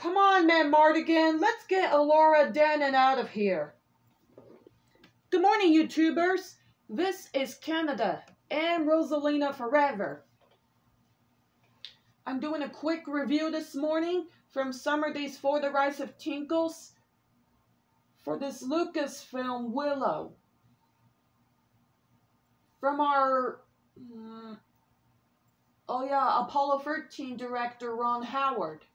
Come on, Madmartigan, let's get Elora Danan out of here. Good morning, YouTubers. This is Canada and Rosalina Forever. I'm doing a quick review this morning from Summer Days for the Rise of Tinkles for this Lucasfilm Willow. From our, mm, oh yeah, Apollo 13 director Ron Howard.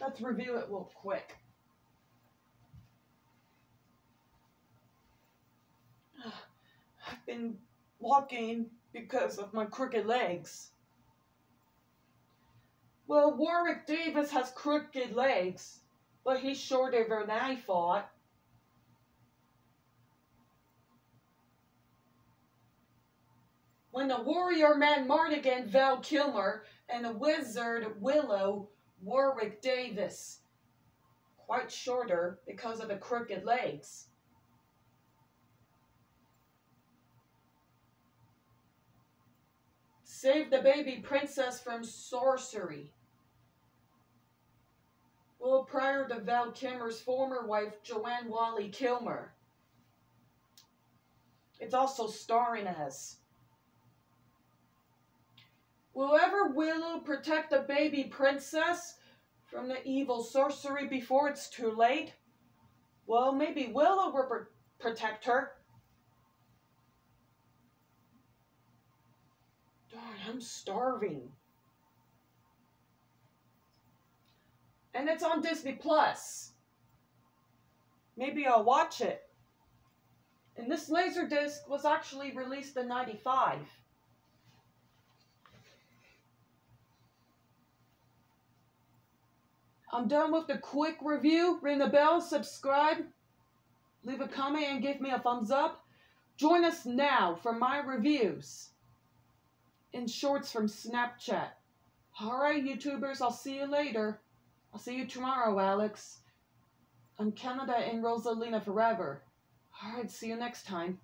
Let's review it real quick. I've been walking because of my crooked legs. Well, Warwick Davis has crooked legs, but he's shorter than I thought. When the warrior Madmartigan Val Kilmer and the wizard Willow Warwick Davis, quite shorter because of the crooked legs. Save the baby princess from sorcery. Well, prior to Val Kilmer's former wife, Joanne Whalley Kilmer. It's also starring as Will ever Willow protect the baby princess from the evil sorcery before it's too late? Well, maybe Willow will pr protect her. Darn, I'm starving. And it's on Disney Plus. Maybe I'll watch it. And this laser disc was actually released in 95. I'm done with the quick review. Ring the bell, subscribe, leave a comment, and give me a thumbs up. Join us now for my reviews in shorts from Snapchat. Alright, YouTubers, I'll see you later. I'll see you tomorrow, Alex. I'm Canada and Rosalina forever. Alright, see you next time.